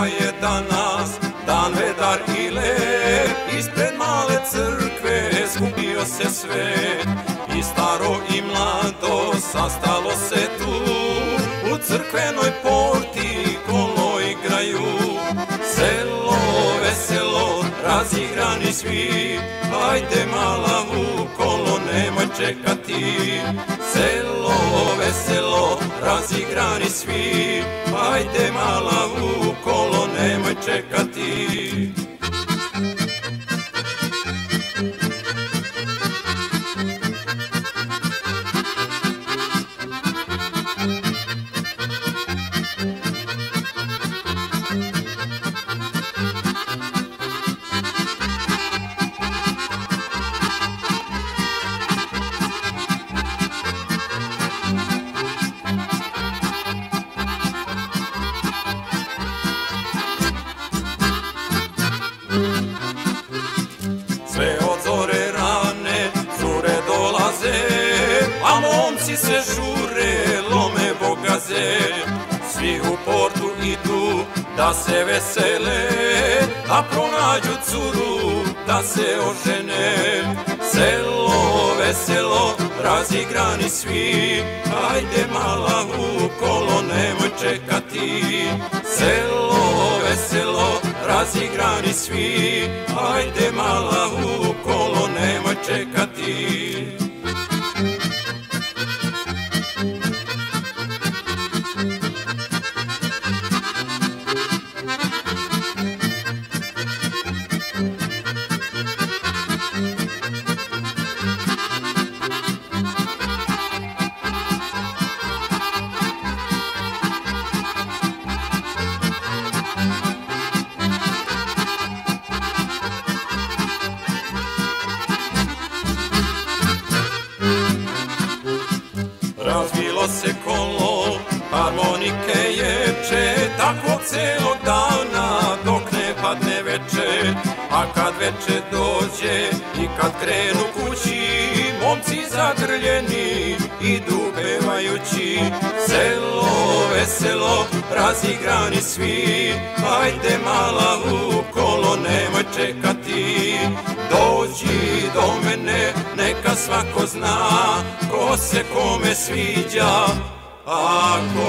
Neka je danas dan vedar i lep. Ispred male crkve skupio se svet I staro i mlado sastalo se tu. U crkvenoj porti kolo igraju. Selo veselo razigrani svi. Ajde mala u kolo nemoj čekati. Selo veselo razigrani svi. Ajde mala u A momci se žure, lome bogaze Svi u portu idu da se vesele Da pronađu curu, da se ožene. Selo veselo, razigrani svi Ajde mala u kolo, nemoj čekati. Selo veselo, razigrani svi Ajde mala u kolo, nemoj čekati harmonike ječe, tako celog dana dok ne padne veče. A kad veče dođe i kad krenu kući, momci zagrljeni idu pevajući. Selo veselo, razigrani svi, ajde mala u kolo, nemoj čekati. Dođi do mene, neka svako zna ko se kome sviđa, ako